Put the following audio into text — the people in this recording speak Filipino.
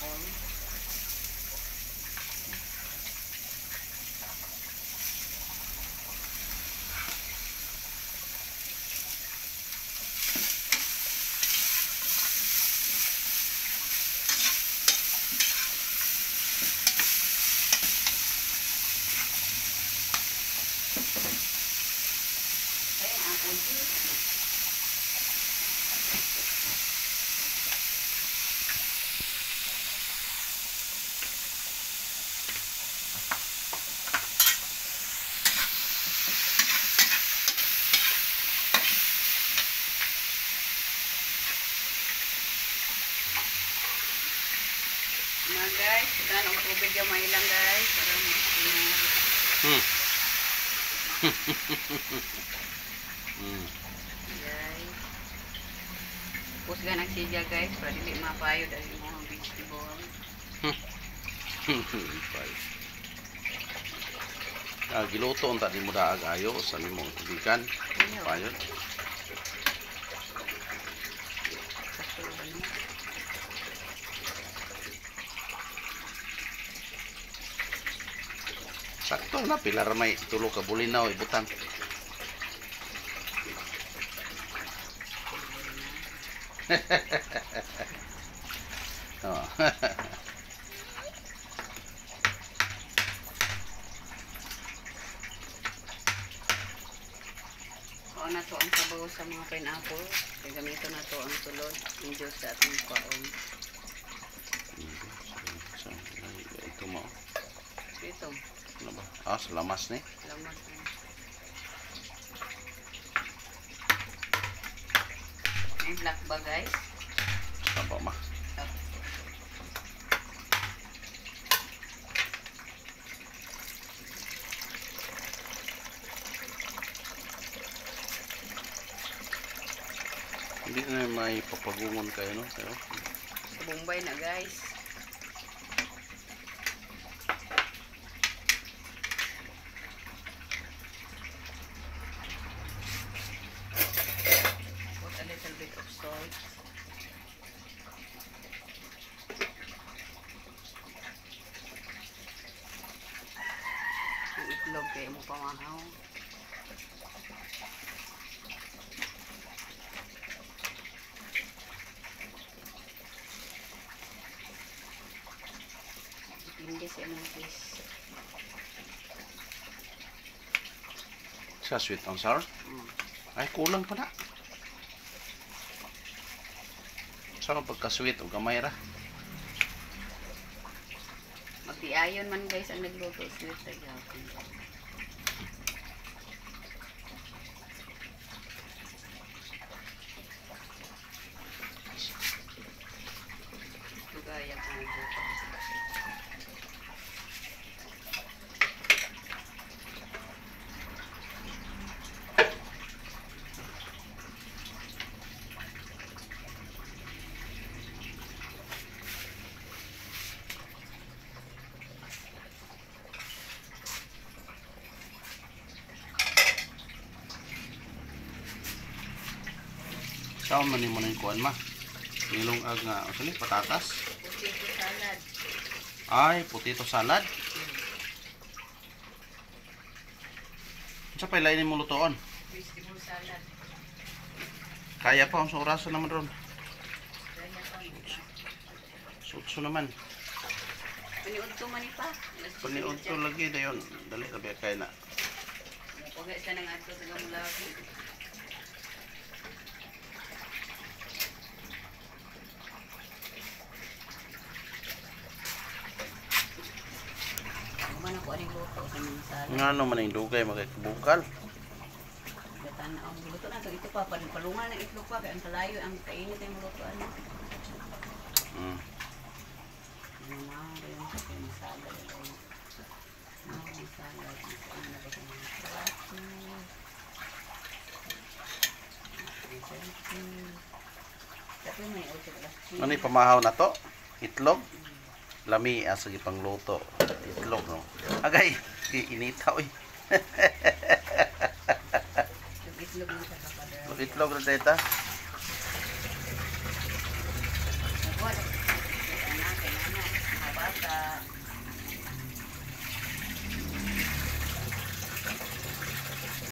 Pineapple. Pineapple juice. Mga guys, dan ang tubig yung may lang guys. Para ma- Hmm. hmm. guys. Pus ka nagsidya guys, para dili mapayo dahil mga vegetable. Bye. Ah, giluto unta di mo daag ayo sa nimong tubigan. Ayaw. Sakto na pilar may tulo ka bulinaw ibutan. oh. O na to ang sabaw sa mga pineapple. Kaya gamito na to ang tulod. Ang Diyos sa atong kwaon. ito mo. Ito, Ano ba? Ah, sa lamas ni. lamas na. May black ba guys? Sa ba ma? Hindi na may papagungon kayo, no? Pero, Sa Bombay na guys. Kayo mo pamahaw. Depende sa inyong taste. sa sweet and sour. Mm. Ay, kulang pa na. Sa pagka-sweet o gamay ra. Magtiayon man guys ang nagluto. Sweet sa gapon. Bukas. Saan man ni mo na yung kuhan ma? Nilong ag nga, o patatas. Ay, potato salad. Sa pa ilainin mo lutoon. Vegetable salad. Kaya pa, ang sa orasan naman ron. Sutso naman. Paniud ko man pa. Paniod to lagi dayon. Dali tabi kay na. Pagka sa nang ato sa gamulabi. kuan yung luto sa mga salad. Nga ano man yung dugay magkakibukal. Gatan ang luto na to ito pa pa- palungan ng itlog pa kaya ang kalayo ang kainit yung luto ano. Mm. Ano yung pamahaw na to? Itlog? Lami ah, sige pang luto. Itlog no. Agay, inita oy. Yung itlog na teta.